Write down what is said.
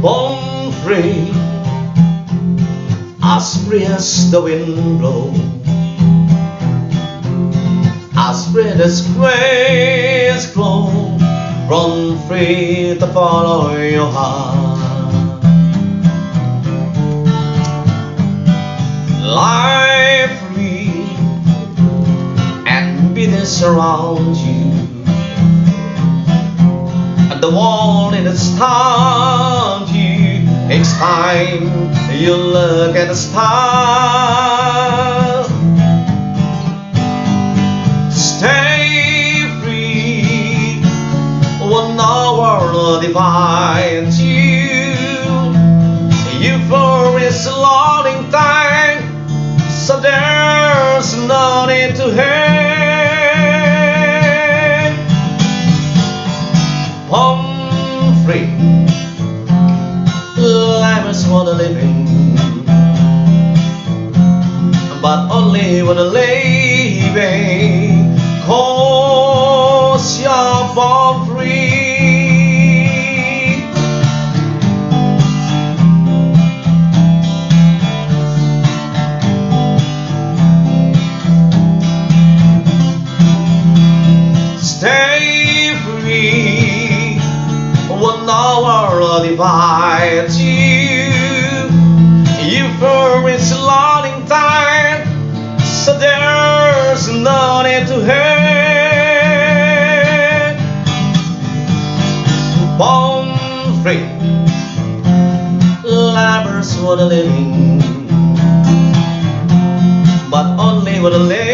free as free as the wind blows as free as grace flow run free to follow your heart. Life free and bitterness around you its time you look at the stars stay free. The world divides you. You for its loading time. So there's no need to hate life is for the living but only when the living world divides you. You for its loading time, so there's no need to hate. Born free, lovers for the living, but only for the living.